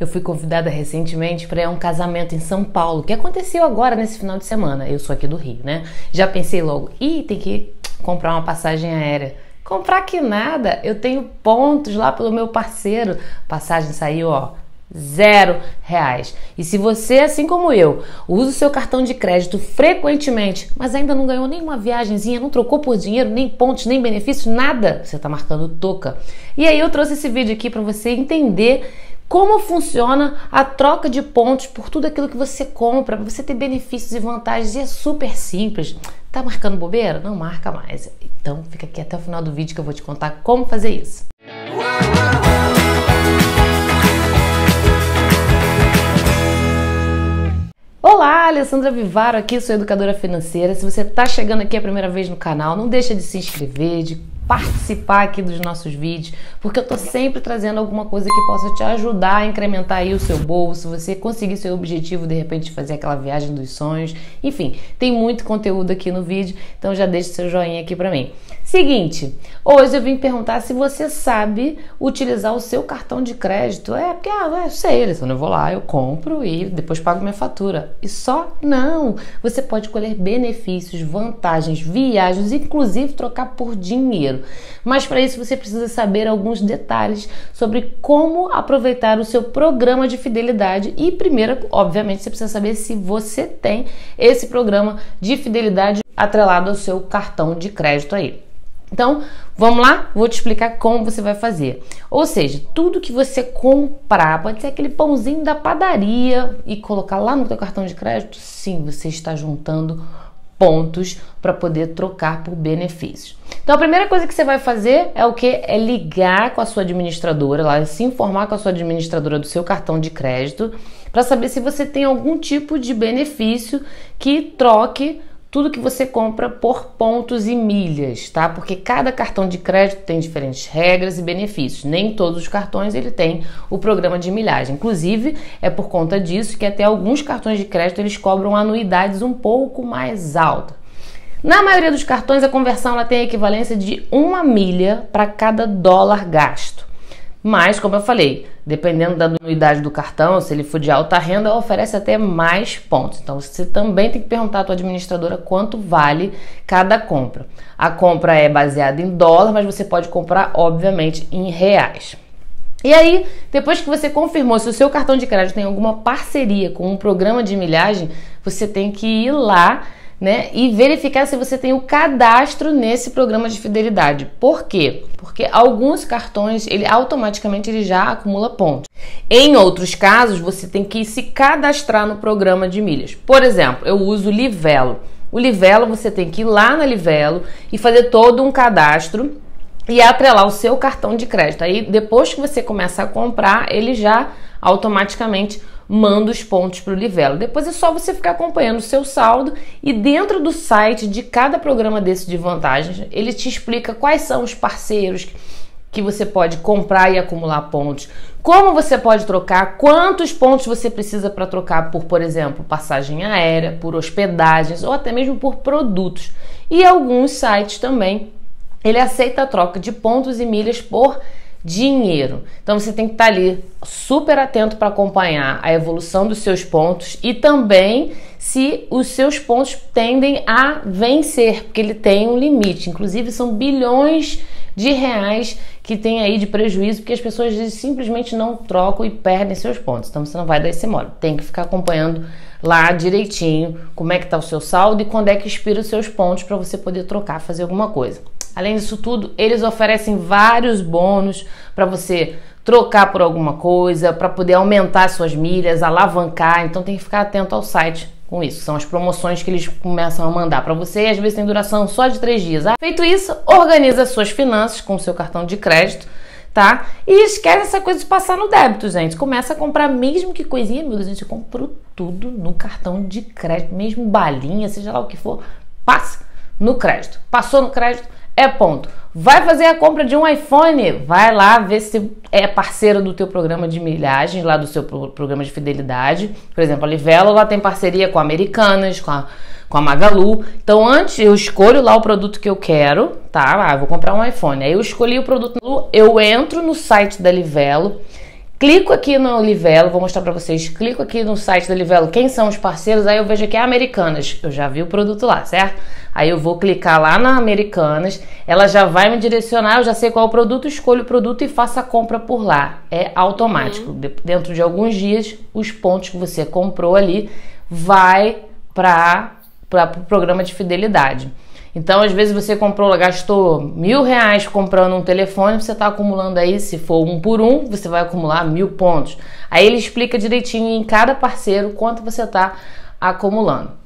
Eu fui convidada recentemente para um casamento em São Paulo, que aconteceu agora nesse final de semana. Eu sou aqui do Rio, né? Já pensei logo, ih, tem que comprar uma passagem aérea. Comprar que nada, eu tenho pontos lá pelo meu parceiro. Passagem saiu, ó, zero reais. E se você, assim como eu, usa o seu cartão de crédito frequentemente, mas ainda não ganhou nenhuma viagemzinha, não trocou por dinheiro, nem pontos, nem benefícios, nada, você está marcando toca. E aí eu trouxe esse vídeo aqui para você entender como funciona a troca de pontos por tudo aquilo que você compra, para você ter benefícios e vantagens. E é super simples. Tá marcando bobeira? Não marca mais. Então fica aqui até o final do vídeo que eu vou te contar como fazer isso. Olá, Alessandra Vivaro aqui, sou educadora financeira. Se você está chegando aqui a primeira vez no canal, não deixa de se inscrever, de participar aqui dos nossos vídeos, porque eu tô sempre trazendo alguma coisa que possa te ajudar a incrementar aí o seu bolso, você conseguir seu objetivo de repente fazer aquela viagem dos sonhos. Enfim, tem muito conteúdo aqui no vídeo, então já deixa seu joinha aqui para mim. Seguinte, hoje eu vim perguntar se você sabe utilizar o seu cartão de crédito. É, porque, ah, eu sei, Alessandra, eu vou lá, eu compro e depois pago minha fatura. E só não! Você pode colher benefícios, vantagens, viagens, inclusive trocar por dinheiro. Mas para isso você precisa saber alguns detalhes sobre como aproveitar o seu programa de fidelidade. E primeiro, obviamente, você precisa saber se você tem esse programa de fidelidade atrelado ao seu cartão de crédito aí. Então, vamos lá? Vou te explicar como você vai fazer. Ou seja, tudo que você comprar, pode ser aquele pãozinho da padaria e colocar lá no teu cartão de crédito, sim, você está juntando pontos para poder trocar por benefícios. Então a primeira coisa que você vai fazer é o que? É ligar com a sua administradora, lá, se informar com a sua administradora do seu cartão de crédito, para saber se você tem algum tipo de benefício que troque tudo que você compra por pontos e milhas, tá? Porque cada cartão de crédito tem diferentes regras e benefícios. Nem todos os cartões ele tem o programa de milhagem. Inclusive, é por conta disso que até alguns cartões de crédito eles cobram anuidades um pouco mais altas. Na maioria dos cartões, a conversão ela tem a equivalência de uma milha para cada dólar gasto. Mas, como eu falei, dependendo da anuidade do cartão, se ele for de alta renda, oferece até mais pontos. Então, você também tem que perguntar à tua administradora quanto vale cada compra. A compra é baseada em dólar, mas você pode comprar, obviamente, em reais. E aí, depois que você confirmou se o seu cartão de crédito tem alguma parceria com um programa de milhagem, você tem que ir lá né? E verificar se você tem o cadastro nesse programa de fidelidade. Por quê? Porque alguns cartões, ele automaticamente ele já acumula pontos. Em outros casos, você tem que se cadastrar no programa de milhas. Por exemplo, eu uso Livelo. O Livelo, você tem que ir lá na Livelo e fazer todo um cadastro e atrelar o seu cartão de crédito. Aí, depois que você começa a comprar, ele já automaticamente manda os pontos para o Livelo. Depois é só você ficar acompanhando o seu saldo e dentro do site de cada programa desse de vantagens, ele te explica quais são os parceiros que você pode comprar e acumular pontos, como você pode trocar, quantos pontos você precisa para trocar por, por exemplo, passagem aérea, por hospedagens ou até mesmo por produtos. E alguns sites também ele aceita a troca de pontos e milhas por dinheiro. Então você tem que estar ali super atento para acompanhar a evolução dos seus pontos e também se os seus pontos tendem a vencer, porque ele tem um limite. Inclusive são bilhões de reais que tem aí de prejuízo porque as pessoas simplesmente não trocam e perdem seus pontos. Então você não vai dar esse mole. Tem que ficar acompanhando lá direitinho como é que está o seu saldo e quando é que expira os seus pontos para você poder trocar, fazer alguma coisa. Além disso tudo, eles oferecem vários bônus para você trocar por alguma coisa, para poder aumentar suas milhas, alavancar. Então tem que ficar atento ao site com isso. São as promoções que eles começam a mandar para você às vezes tem duração só de três dias. Ah, feito isso, organiza suas finanças com seu cartão de crédito, tá? E esquece essa coisa de passar no débito, gente. Começa a comprar mesmo que coisinha, meu a gente comprou tudo no cartão de crédito, mesmo balinha, seja lá o que for, passa no crédito. Passou no crédito, é ponto. Vai fazer a compra de um iPhone? Vai lá ver se é parceiro do teu programa de milhagem, lá do seu programa de fidelidade. Por exemplo, a Livelo lá tem parceria com a Americanas, com a, com a Magalu. Então, antes eu escolho lá o produto que eu quero, tá? Ah, vou comprar um iPhone. Aí eu escolhi o produto, eu entro no site da Livelo, Clico aqui no Livelo, vou mostrar para vocês. Clico aqui no site da Livelo, quem são os parceiros, aí eu vejo aqui Americanas. Eu já vi o produto lá, certo? Aí eu vou clicar lá na Americanas, ela já vai me direcionar, eu já sei qual é o produto, escolho o produto e faço a compra por lá. É automático. Uhum. Dentro de alguns dias, os pontos que você comprou ali vai para o pro programa de fidelidade. Então, às vezes você comprou, gastou mil reais comprando um telefone, você está acumulando aí, se for um por um, você vai acumular mil pontos. Aí ele explica direitinho em cada parceiro quanto você está acumulando.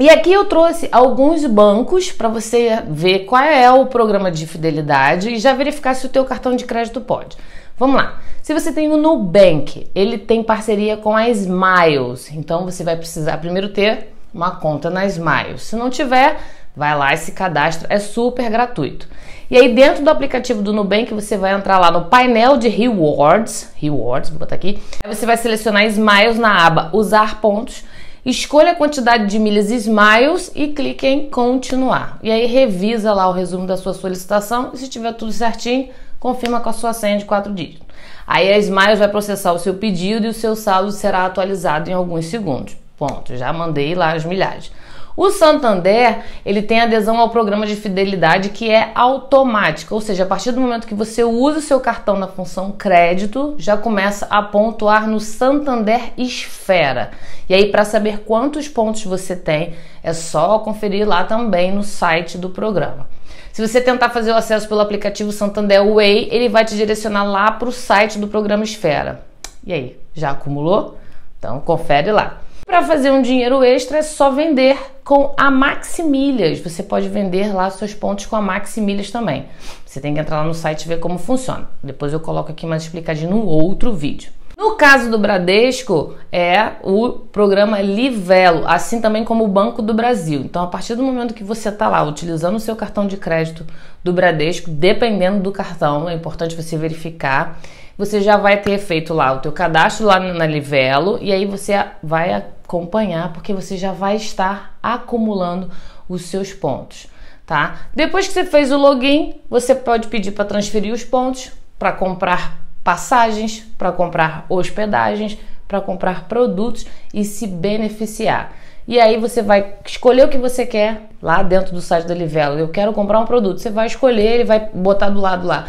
E aqui eu trouxe alguns bancos para você ver qual é o programa de fidelidade e já verificar se o teu cartão de crédito pode. Vamos lá. Se você tem o Nubank, ele tem parceria com a Smiles. Então você vai precisar primeiro ter uma conta na Smiles. Se não tiver, Vai lá e se cadastra, é super gratuito. E aí dentro do aplicativo do Nubank você vai entrar lá no painel de rewards, rewards, vou botar aqui. Aí você vai selecionar Smiles na aba usar pontos, escolha a quantidade de milhas Smiles e clique em continuar. E aí revisa lá o resumo da sua solicitação e se tiver tudo certinho, confirma com a sua senha de quatro dígitos. Aí a Smiles vai processar o seu pedido e o seu saldo será atualizado em alguns segundos. Ponto, já mandei lá as milhares. O Santander, ele tem adesão ao programa de fidelidade que é automático, ou seja, a partir do momento que você usa o seu cartão na função crédito, já começa a pontuar no Santander Esfera. E aí, para saber quantos pontos você tem, é só conferir lá também no site do programa. Se você tentar fazer o acesso pelo aplicativo Santander Way, ele vai te direcionar lá para o site do programa Esfera. E aí, já acumulou? Então confere lá. Para fazer um dinheiro extra é só vender com a Maximilhas. Você pode vender lá seus pontos com a Maximilhas também. Você tem que entrar lá no site e ver como funciona. Depois eu coloco aqui mais explicadinho no outro vídeo. No caso do Bradesco, é o programa Livelo, assim também como o Banco do Brasil. Então, a partir do momento que você está lá utilizando o seu cartão de crédito do Bradesco, dependendo do cartão, é importante você verificar você já vai ter feito lá o teu cadastro lá na Livelo e aí você vai acompanhar porque você já vai estar acumulando os seus pontos, tá? Depois que você fez o login, você pode pedir para transferir os pontos para comprar passagens, para comprar hospedagens, para comprar produtos e se beneficiar. E aí você vai escolher o que você quer lá dentro do site da Livelo. Eu quero comprar um produto. Você vai escolher, ele vai botar do lado lá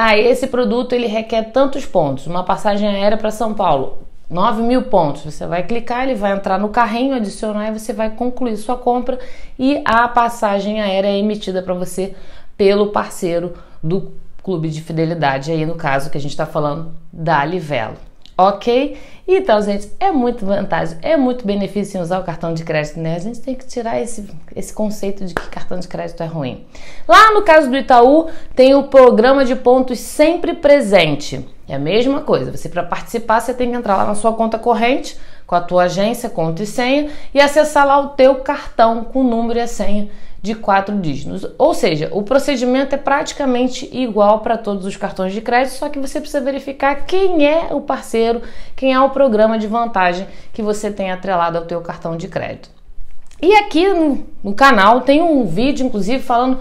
ah, esse produto ele requer tantos pontos. Uma passagem aérea para São Paulo, 9 mil pontos. Você vai clicar, ele vai entrar no carrinho, adicionar e você vai concluir sua compra e a passagem aérea é emitida para você pelo parceiro do clube de fidelidade, aí no caso que a gente está falando da Livelo ok? Então, gente, é muito vantagem, é muito benefício em usar o cartão de crédito, né? A gente tem que tirar esse, esse conceito de que cartão de crédito é ruim. Lá no caso do Itaú, tem o programa de pontos sempre presente. É a mesma coisa. Você, para participar, você tem que entrar lá na sua conta corrente, com a tua agência, conta e senha, e acessar lá o teu cartão com o número e a senha de quatro dígitos. Ou seja, o procedimento é praticamente igual para todos os cartões de crédito, só que você precisa verificar quem é o parceiro, quem é o programa de vantagem que você tem atrelado ao teu cartão de crédito. E aqui no, no canal tem um vídeo, inclusive, falando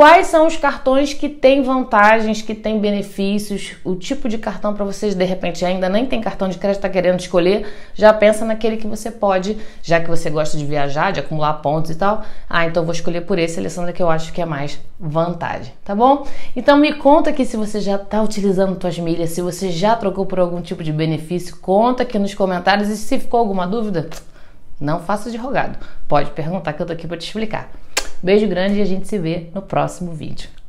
Quais são os cartões que têm vantagens, que têm benefícios? O tipo de cartão para vocês de repente ainda nem tem cartão de crédito, está querendo escolher, já pensa naquele que você pode, já que você gosta de viajar, de acumular pontos e tal. Ah, então vou escolher por esse, Alessandra, que eu acho que é mais vantagem, tá bom? Então me conta aqui se você já está utilizando suas milhas, se você já trocou por algum tipo de benefício, conta aqui nos comentários e se ficou alguma dúvida, não faça de rogado. Pode perguntar que eu tô aqui para te explicar. Beijo grande e a gente se vê no próximo vídeo.